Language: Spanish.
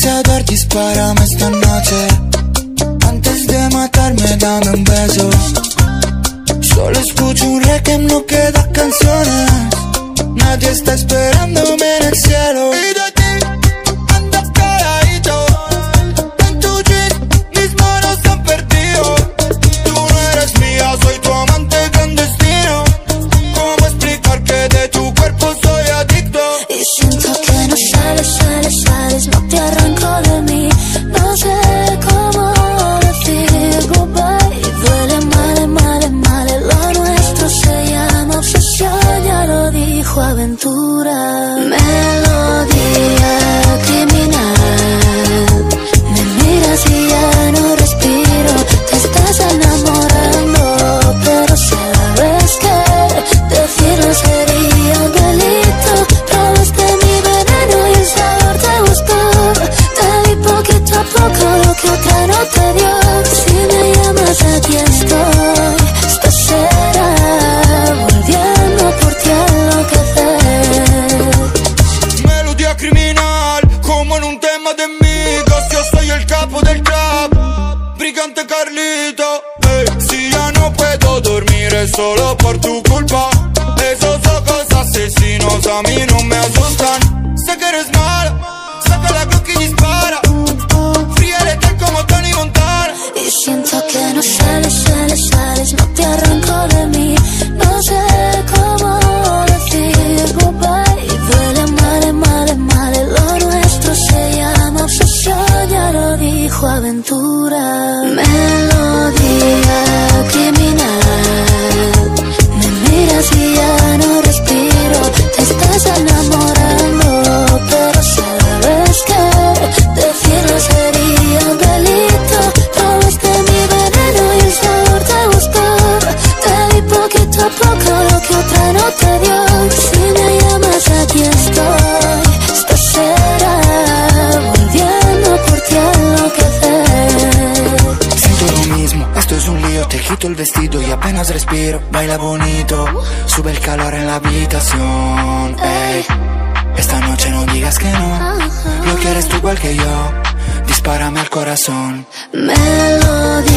pensador, dispárame esta noche. Antes de matarme, dame un beso. Solo escucho un requiem, no queda canciones. Nadie está esperándome en el solo por tu culpa. Esos ojos asesinos a mí no me asustan. Sé que eres mala, saca la cruz y dispara. Fría letal como Tony Montana. Y siento que no sales, sales, sales. No te arranco de mí. No sé cómo decir goodbye. Y duele mal, mal, mal. Lo nuestro se llama obsesión. Ya lo dijo aventura. quito el vestido y apenas respiro. Baila bonito, sube el calor en la habitación. Ey, esta noche no digas que no. Lo quieres tú igual que yo. Dispárame al corazón. Melodía.